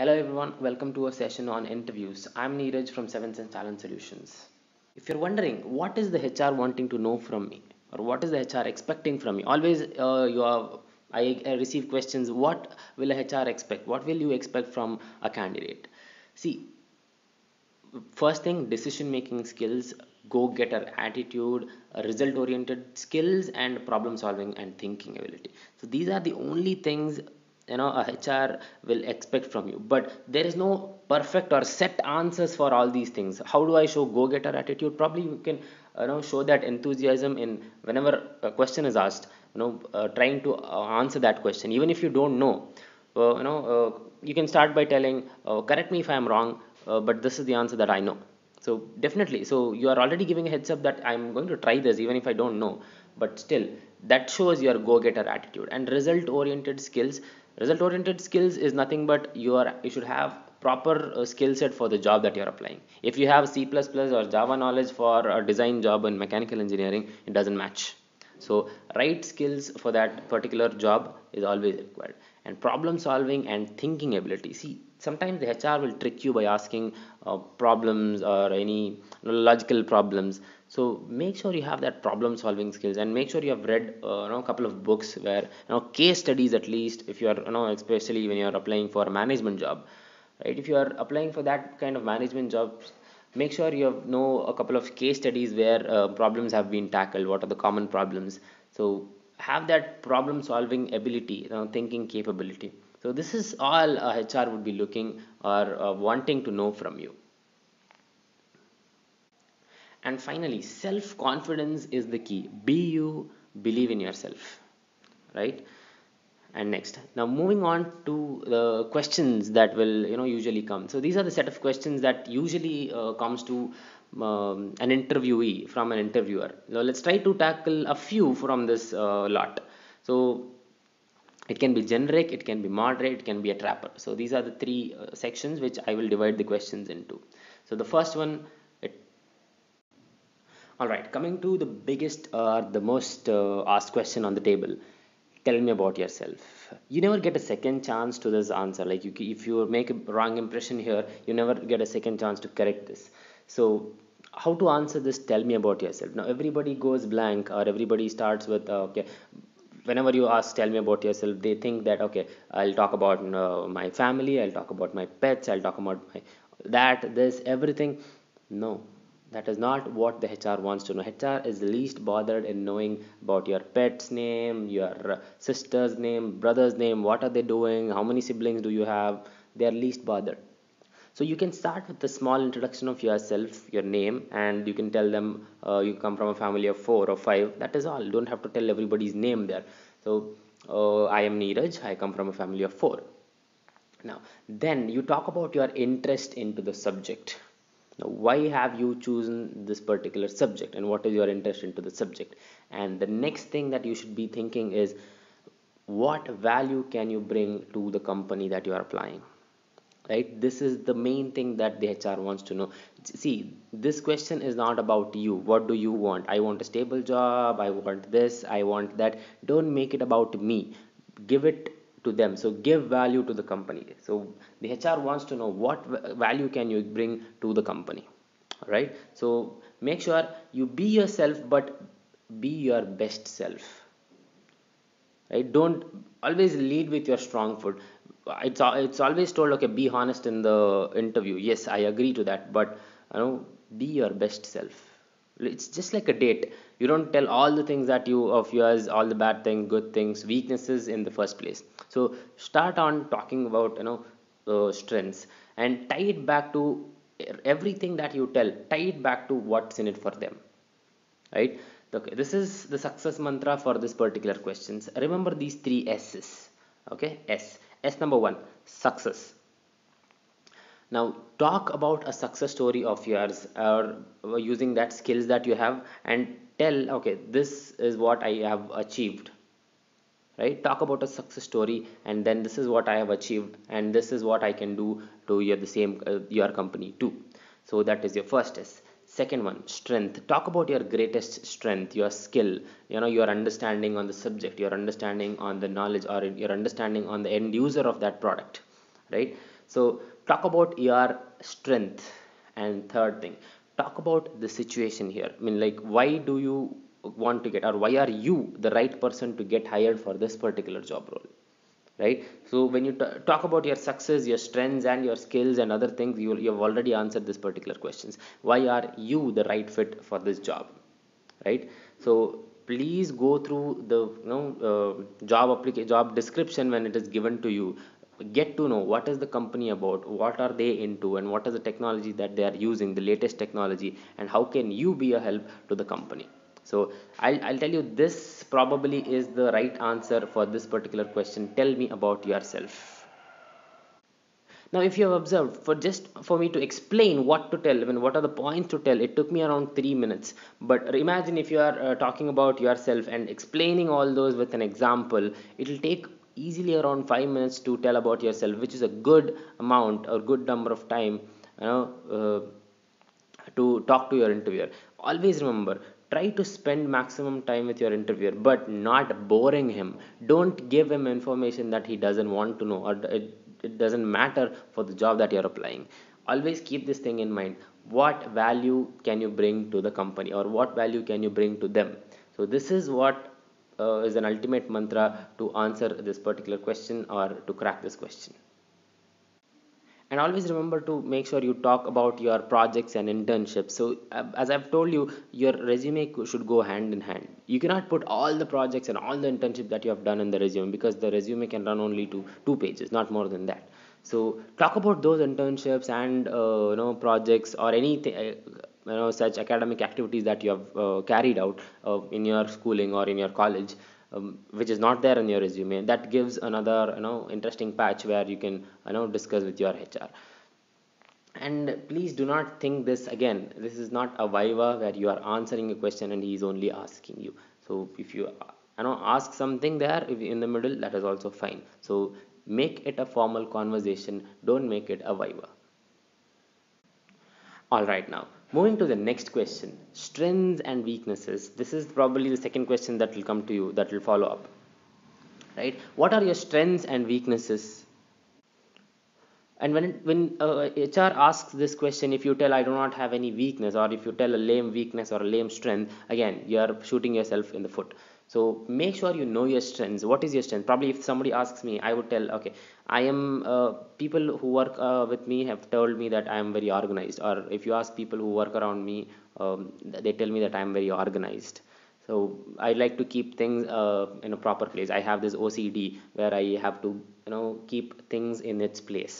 Hello everyone, welcome to a session on interviews. I'm Neeraj from Seventh Sense Talent Solutions. If you're wondering what is the HR wanting to know from me or what is the HR expecting from me, always uh, you are, I, I receive questions what will a HR expect? What will you expect from a candidate? See, first thing decision making skills go getter attitude result oriented skills and problem solving and thinking ability so these are the only things you know a hr will expect from you. But there is no perfect or set answers for all these things. How do i show go getter attitude? Probably you can you know show that enthusiasm in whenever a question is asked you know uh, trying to uh, answer that question. Even if you don't know uh, you know uh, you can start by telling uh, correct me if i am wrong uh, but this is the answer that i know. So definitely. So you are already giving a heads up that i'm going to try this even if i don't know. But still that shows your go getter attitude. And result oriented skills result oriented skills is nothing but you are you should have proper uh, skill set for the job that you're applying. If you have c++ or java knowledge for a design job in mechanical engineering it doesn't match. So right skills for that particular job is always required. And problem solving and thinking ability. See sometimes the hr will trick you by asking uh, problems or any logical problems. So make sure you have that problem solving skills and make sure you have read uh, you know a couple of books where you know case studies at least if you are you know especially when you are applying for a management job right? If you are applying for that kind of management jobs make sure you have know a couple of case studies where uh, problems have been tackled what are the common problems. So have that problem solving ability you know, thinking capability so this is all hr would be looking or uh, wanting to know from you. And finally self confidence is the key. Be you believe in yourself right? And next now moving on to the questions that will you know usually come. So these are the set of questions that usually uh, comes to um, an interviewee from an interviewer. Now let's try to tackle a few from this uh, lot. So it can be generic it can be moderate it can be a trapper so these are the three uh, sections which i will divide the questions into so the first one all right, coming to the biggest or uh, the most uh, asked question on the table. Tell me about yourself. You never get a second chance to this answer. Like you, if you make a wrong impression here, you never get a second chance to correct this. So how to answer this tell me about yourself now everybody goes blank or everybody starts with uh, okay whenever you ask tell me about yourself they think that okay i'll talk about uh, my family i'll talk about my pets i'll talk about my that this everything. No that is not what the hr wants to know. Hr is least bothered in knowing about your pet's name your sister's name brother's name what are they doing how many siblings do you have? They are least bothered so you can start with a small introduction of yourself your name and you can tell them uh, you come from a family of four or five. That is all. You don't have to tell everybody's name there. So uh, i am neeraj. I come from a family of four. Now then you talk about your interest into the subject. Now why have you chosen this particular subject and what is your interest into the subject? And the next thing that you should be thinking is what value can you bring to the company that you are applying right? This is the main thing that the hr wants to know. See this question is not about you. What do you want? I want a stable job. I want this. I want that. Don't make it about me. Give it to them. So give value to the company. So the hr wants to know what value can you bring to the company right? So make sure you be yourself but be your best self right? Don't always lead with your strong foot it's it's always told okay be honest in the interview. Yes i agree to that but you know be your best self. It's just like a date. You don't tell all the things that you of yours all the bad things good things weaknesses in the first place. So start on talking about you know uh, strengths and tie it back to everything that you tell. Tie it back to what's in it for them right? Okay this is the success mantra for this particular questions. Remember these three s's okay? S s number one success. Now talk about a success story of yours or using that skills that you have and tell okay this is what i have achieved right? Talk about a success story and then this is what i have achieved and this is what i can do to your the same uh, your company too. So that is your first test second one strength. Talk about your greatest strength your skill. You know your understanding on the subject your understanding on the knowledge or your understanding on the end user of that product right? So talk about your strength. And third thing talk about the situation here. I mean like why do you want to get or why are you the right person to get hired for this particular job role right? So when you talk about your success your strengths and your skills and other things you, you have already answered this particular questions. Why are you the right fit for this job right? So please go through the you know uh, job application job description when it is given to you. Get to know what is the company about what are they into and what is the technology that they are using the latest technology and how can you be a help to the company so I'll, I'll tell you this probably is the right answer for this particular question. Tell me about yourself. Now if you have observed for just for me to explain what to tell I mean what are the points to tell it took me around three minutes. But imagine if you are uh, talking about yourself and explaining all those with an example it will take easily around 5 minutes to tell about yourself which is a good amount or good number of time you know uh, to talk to your interviewer. Always remember try to spend maximum time with your interviewer but not boring him. Don't give him information that he doesn't want to know or it, it doesn't matter for the job that you're applying. Always keep this thing in mind. What value can you bring to the company or what value can you bring to them? So this is what uh, is an ultimate mantra to answer this particular question or to crack this question and always remember to make sure you talk about your projects and internships. So uh, as i've told you your resume should go hand in hand. You cannot put all the projects and all the internships that you have done in the resume because the resume can run only to two pages not more than that. So talk about those internships and uh, you know projects or anything uh, you know such academic activities that you have uh, carried out uh, in your schooling or in your college um, which is not there in your resume that gives another you know interesting patch where you can you know discuss with your hr and please do not think this again this is not a viva where you are answering a question and he is only asking you. So if you you know ask something there in the middle that is also fine. So make it a formal conversation. Don't make it a viva. All right now moving to the next question strengths and weaknesses. This is probably the second question that will come to you that will follow up. Right? What are your strengths and weaknesses? And when when uh, hr asks this question if you tell i do not have any weakness or if you tell a lame weakness or a lame strength again you are shooting yourself in the foot. So make sure you know your strengths. What is your strength? Probably if somebody asks me i would tell okay i am uh, people who work uh, with me have told me that i am very organized or if you ask people who work around me um, they tell me that i am very organized. So i like to keep things uh, in a proper place. I have this ocd where i have to you know keep things in its place.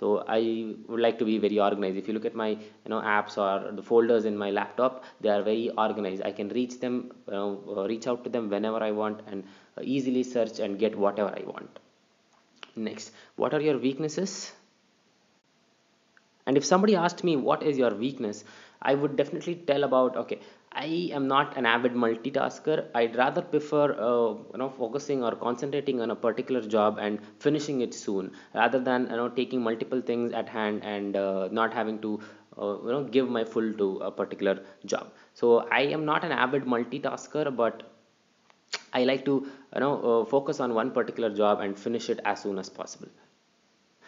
So i would like to be very organized. If you look at my you know apps or the folders in my laptop they are very organized. I can reach them you know, reach out to them whenever i want and easily search and get whatever i want next what are your weaknesses and if somebody asked me what is your weakness i would definitely tell about okay I am not an avid multitasker. I'd rather prefer uh, you know focusing or concentrating on a particular job and finishing it soon, rather than you know taking multiple things at hand and uh, not having to uh, you know give my full to a particular job. So I am not an avid multitasker, but I like to you know uh, focus on one particular job and finish it as soon as possible.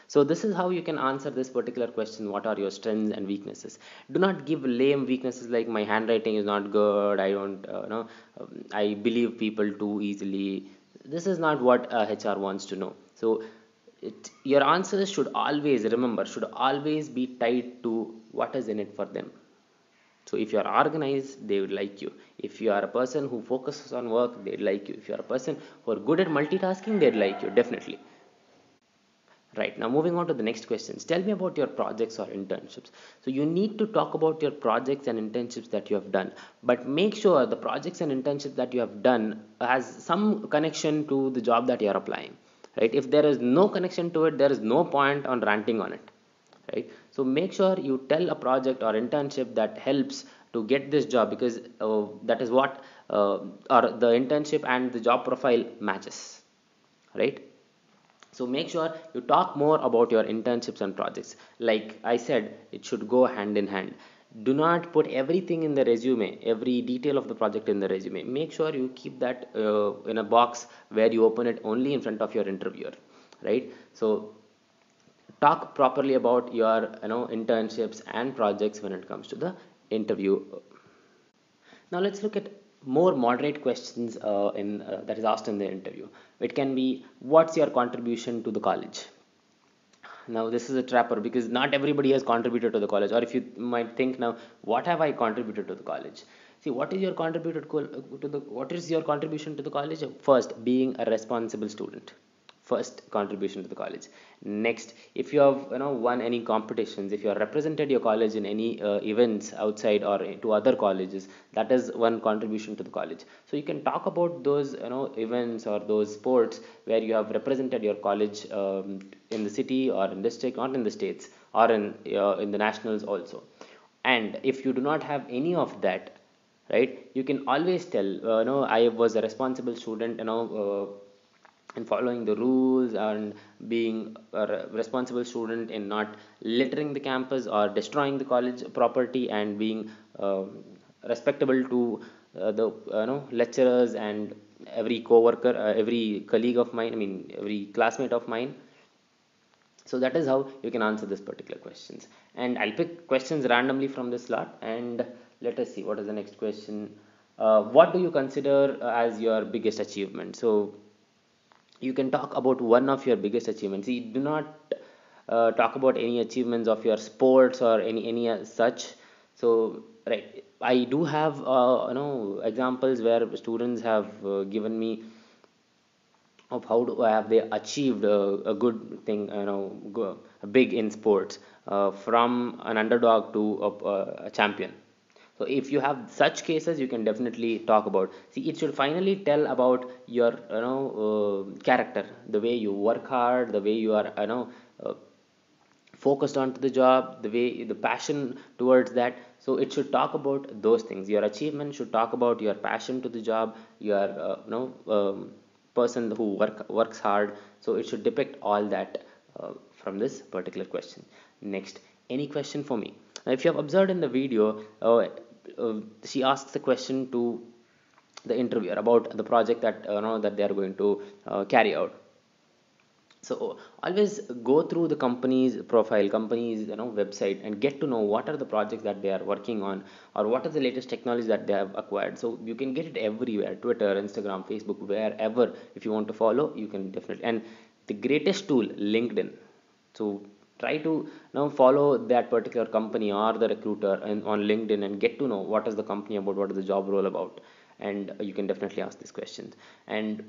So this is how you can answer this particular question. What are your strengths and weaknesses? Do not give lame weaknesses like my handwriting is not good. I don't uh, know. Um, I believe people too easily. This is not what HR wants to know. So it, your answers should always remember should always be tied to what is in it for them. So if you are organized, they would like you. If you are a person who focuses on work, they'd like you. If you are a person who are good at multitasking, they'd like you definitely. Right now, moving on to the next questions. Tell me about your projects or internships. So you need to talk about your projects and internships that you have done, but make sure the projects and internships that you have done has some connection to the job that you are applying. Right? If there is no connection to it, there is no point on ranting on it. Right? So make sure you tell a project or internship that helps to get this job because uh, that is what uh, or the internship and the job profile matches. Right? so make sure you talk more about your internships and projects like i said it should go hand in hand do not put everything in the resume every detail of the project in the resume make sure you keep that uh, in a box where you open it only in front of your interviewer right so talk properly about your you know internships and projects when it comes to the interview. Now let's look at more moderate questions uh, in uh, that is asked in the interview. It can be what's your contribution to the college? Now this is a trapper because not everybody has contributed to the college. Or if you might think now what have i contributed to the college? See what is your contributed to the what is your contribution to the college? First being a responsible student first contribution to the college. Next if you have you know won any competitions if you have represented your college in any uh, events outside or to other colleges that is one contribution to the college. So you can talk about those you know events or those sports where you have represented your college um, in the city or in district not in the states or in uh, in the nationals also. And if you do not have any of that right you can always tell uh, you know i was a responsible student you know uh, and following the rules and being a responsible student in not littering the campus or destroying the college property and being uh, respectable to uh, the you know lecturers and every co-worker uh, every colleague of mine i mean every classmate of mine. So that is how you can answer this particular questions. And i'll pick questions randomly from this lot and let us see what is the next question. Uh, what do you consider as your biggest achievement? So you can talk about one of your biggest achievements. You do not uh, talk about any achievements of your sports or any any uh, such. So right i do have uh, you know examples where students have uh, given me of how do have they achieved a, a good thing you know go, big in sports uh, from an underdog to a, a champion so if you have such cases you can definitely talk about. See it should finally tell about your you know uh, character the way you work hard the way you are you know uh, focused onto the job the way the passion towards that. So it should talk about those things. Your achievement should talk about your passion to the job your uh, you know um, person who work works hard. So it should depict all that uh, from this particular question. Next any question for me? Now if you have observed in the video uh, uh, she asks a question to the interviewer about the project that uh, know that they are going to uh, carry out. So always go through the company's profile company's you know website and get to know what are the projects that they are working on or what are the latest technologies that they have acquired. So you can get it everywhere twitter instagram facebook wherever. If you want to follow you can definitely. And the greatest tool linkedin. So try to now follow that particular company or the recruiter and on linkedin and get to know what is the company about what is the job role about and you can definitely ask these questions. And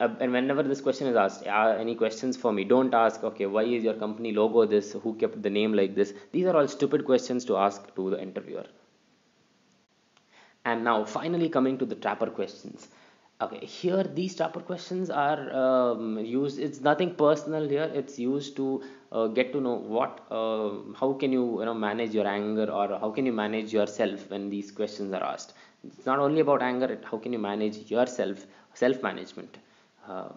uh, and whenever this question is asked uh, any questions for me don't ask okay why is your company logo this? Who kept the name like this? These are all stupid questions to ask to the interviewer. And now finally coming to the trapper questions okay here these trapper questions are um, used it's nothing personal here it's used to uh, get to know what uh, how can you you know manage your anger or how can you manage yourself when these questions are asked. It's not only about anger how can you manage yourself self management uh,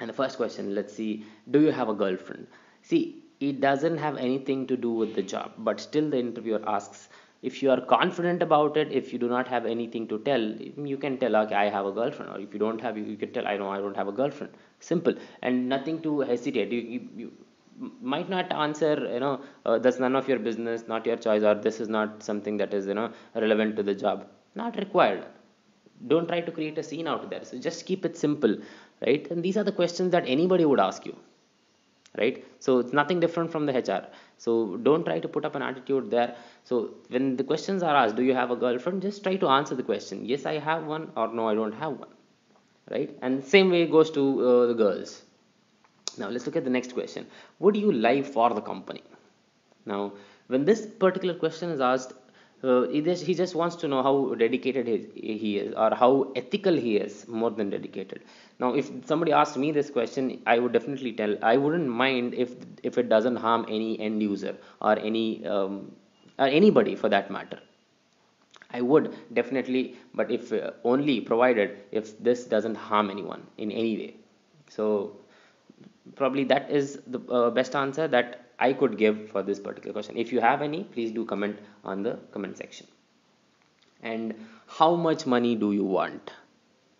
and the first question let's see do you have a girlfriend? See it doesn't have anything to do with the job but still the interviewer asks if you are confident about it if you do not have anything to tell you can tell okay i have a girlfriend. Or if you don't have you can tell i know i don't have a girlfriend. Simple. And nothing to hesitate. You, you, you might not answer you know uh, that's none of your business not your choice or this is not something that is you know relevant to the job. Not required. Don't try to create a scene out there. So just keep it simple right? And these are the questions that anybody would ask you right? So it's nothing different from the hr so don't try to put up an attitude there. So when the questions are asked do you have a girlfriend? Just try to answer the question. Yes i have one or no i don't have one right? And same way goes to uh, the girls. Now let's look at the next question. Would you lie for the company? Now when this particular question is asked uh, he, just, wants to know how dedicated he, he is or how ethical he is more than dedicated. Now if somebody asked me this question i would definitely tell i wouldn't mind if if it doesn't harm any end user or any um, or anybody for that matter. I would definitely but if uh, only provided if this doesn't harm anyone in any way. So probably that is the uh, best answer that I could give for this particular question. If you have any, please do comment on the comment section. And how much money do you want?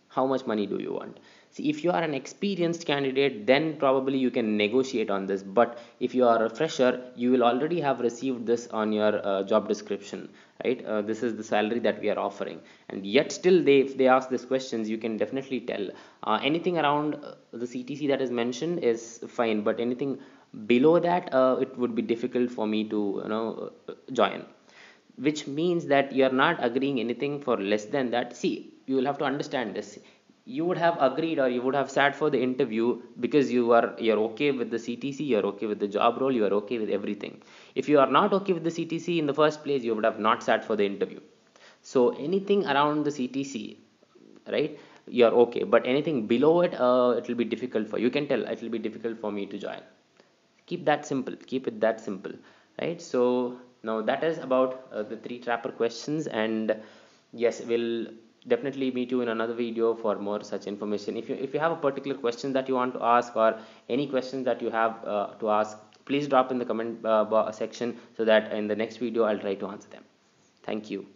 How much money do you want? see if you are an experienced candidate then probably you can negotiate on this but if you are a fresher you will already have received this on your uh, job description right uh, this is the salary that we are offering and yet still they if they ask these questions you can definitely tell uh, anything around uh, the ctc that is mentioned is fine but anything below that uh, it would be difficult for me to you know uh, join which means that you are not agreeing anything for less than that see you will have to understand this you would have agreed or you would have sat for the interview because you are you're okay with the CTC, you're okay with the job role, you are okay with everything. If you are not okay with the CTC in the first place, you would have not sat for the interview. So anything around the CTC, right? You're okay, but anything below it, uh, it will be difficult for you. Can tell it will be difficult for me to join. Keep that simple. Keep it that simple, right? So now that is about uh, the three trapper questions, and yes, we'll definitely meet you in another video for more such information if you if you have a particular question that you want to ask or any questions that you have uh, to ask please drop in the comment uh, section so that in the next video I'll try to answer them thank you